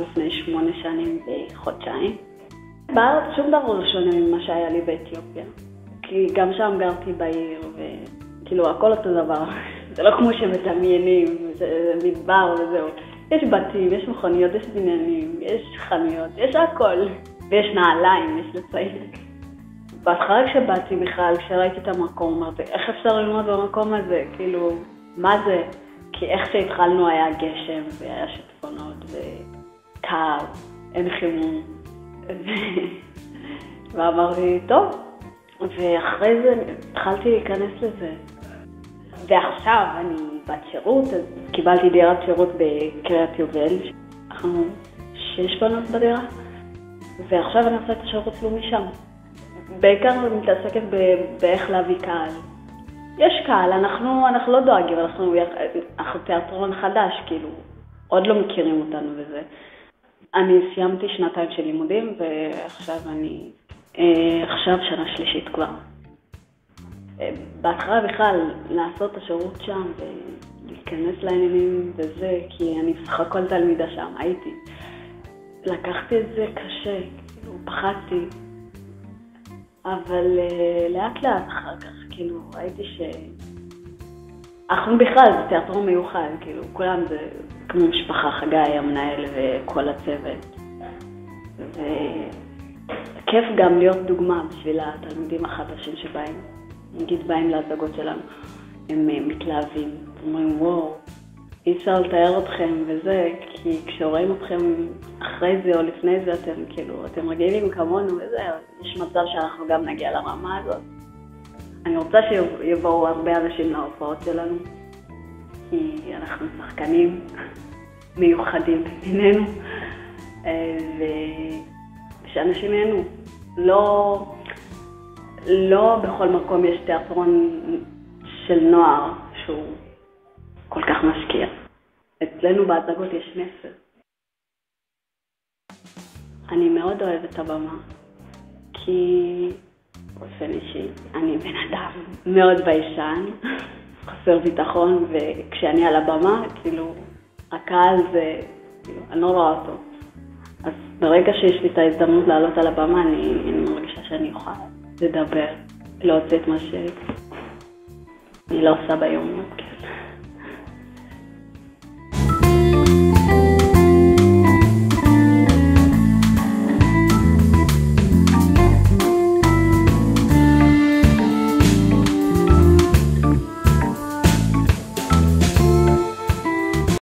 לפני שמונה שנים וחודשיים. בארץ שום דבר לא שונה ממה שהיה לי באתיופיה. כי גם שם גרתי בעיר, וכאילו הכל אותו דבר. זה לא כמו שמדמיינים, זה מדבר וזהו. יש בתים, יש מכוניות, יש בניינים, יש חנויות, יש הכל. ויש נעליים, יש לציין. בהתחלה כשבאתי בכלל, כשראיתי את המקום, אמרתי, איך אפשר ללמוד במקום הזה? כאילו, מה זה? כי איך שהתחלנו היה גשם, והיה שיטפונות, וקר, אין חימום. ואמרתי, טוב. ואחרי זה התחלתי להיכנס לזה. ועכשיו אני בת שירות, אז קיבלתי דירת שירות בקריית יובל. אנחנו שש בנות בדירה, ועכשיו אני עושה את השירות לאומי שם. בעיקר אני מתעסקת באיך להביא קהל. יש קהל, אנחנו, אנחנו לא דואגים, אנחנו, אנחנו תיאטרון חדש, כאילו, עוד לא מכירים אותנו וזה. אני סיימתי שנתיים של לימודים, ועכשיו אני, אה, עכשיו שנה שלישית כבר. אה, בהתחלה בכלל, לעשות את השירות שם ולהיכנס לעניינים וזה, כי אני בסך הכל תלמידה שם, הייתי. לקחתי את זה קשה, כאילו, פחדתי. אבל uh, לאט לאט אחר כך, כאילו, ראיתי ש... אנחנו בכלל, זה תיאטרון מיוחד, כאילו, כולם זה כמו משפחה, חגי המנהל וכל הצוות. וכיף גם להיות דוגמה בשביל התלמידים החדשים שבאים. נגיד באים להצגות שלנו, הם uh, מתלהבים, אומרים וואו, אי אפשר לתאר אתכם וזה, כי כשרואים אתכם אחרי זה או לפני זה, אתם כאילו, אתם רגילים כמונו וזה, יש מצב שאנחנו גם נגיע לרמה הזאת. אני רוצה שיבואו הרבה אנשים להופעות שלנו, כי אנחנו שחקנים מיוחדים בינינו, אה, ושאנשים ייהנו. לא, לא בכל מקום יש תיאטרון של נוער שהוא כל כך משקיע. אצלנו בהצגות יש מסר. אני מאוד אוהבת את הבמה, כי באופן אישי, אני בן אדם מאוד ביישן, חסר ביטחון, וכשאני על הבמה, כאילו, הקהל זה, כאילו, אני לא רואה אותו. אז ברגע שיש לי את ההזדמנות לעלות על הבמה, אני, אני מרגישה שאני יכולה לדבר, להוציא את מה שאני לא עושה ביום.